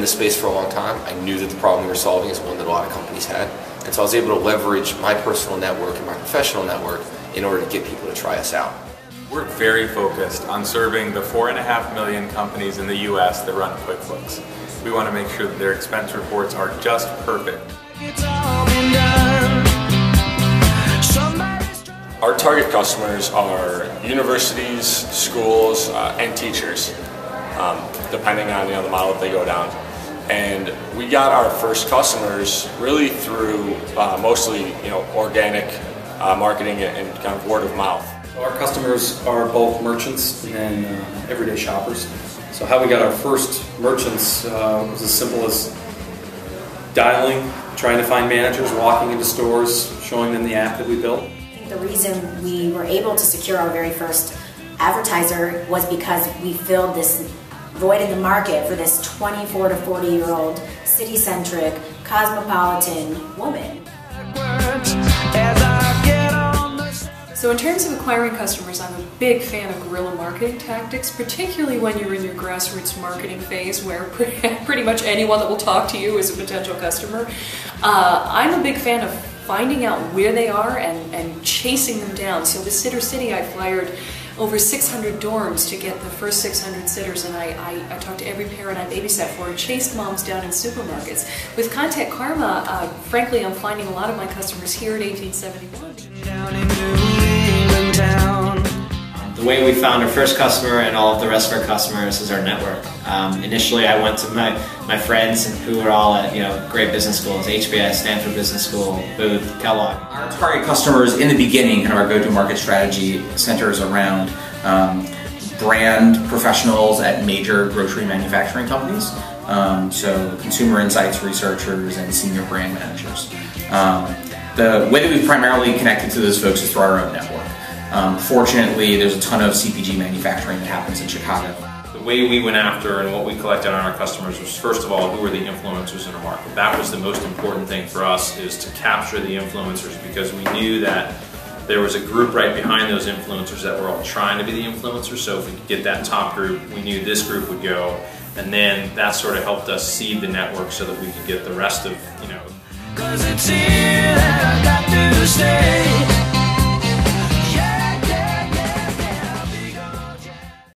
in this space for a long time. I knew that the problem we were solving is one that a lot of companies had. And so I was able to leverage my personal network and my professional network in order to get people to try us out. We're very focused on serving the four and a half million companies in the US that run QuickBooks. We want to make sure that their expense reports are just perfect. Our target customers are universities, schools, uh, and teachers, um, depending on you know, the model that they go down. And we got our first customers really through uh, mostly you know organic uh, marketing and kind of word of mouth. Our customers are both merchants and uh, everyday shoppers. So how we got our first merchants uh, was as simple as dialing, trying to find managers, walking into stores, showing them the app that we built. The reason we were able to secure our very first advertiser was because we filled this void in the market for this 24 to 40 year old city-centric cosmopolitan woman. So in terms of acquiring customers, I'm a big fan of guerrilla marketing tactics, particularly when you're in your grassroots marketing phase where pretty much anyone that will talk to you is a potential customer. Uh, I'm a big fan of finding out where they are and, and chasing them down. So the Sittercity, I fired over 600 dorms to get the first 600 sitters, and I, I, I talked to every parent I babysat for chased moms down in supermarkets. With Contact Karma, uh, frankly, I'm finding a lot of my customers here at 1871. The way we found our first customer and all of the rest of our customers is our network. Um, initially, I went to my, my friends who were all at you know great business schools, HBS, Stanford Business School, Booth, Kellogg. Our target customers in the beginning, of our go-to-market strategy centers around um, brand professionals at major grocery manufacturing companies. Um, so consumer insights researchers and senior brand managers. Um, the way that we've primarily connected to those folks is through our own network. Um, fortunately, there's a ton of CPG manufacturing that happens in Chicago. The way we went after and what we collected on our customers was first of all, who were the influencers in our market. That was the most important thing for us is to capture the influencers because we knew that there was a group right behind those influencers that were all trying to be the influencers. So if we could get that top group, we knew this group would go. And then that sort of helped us seed the network so that we could get the rest of, you know.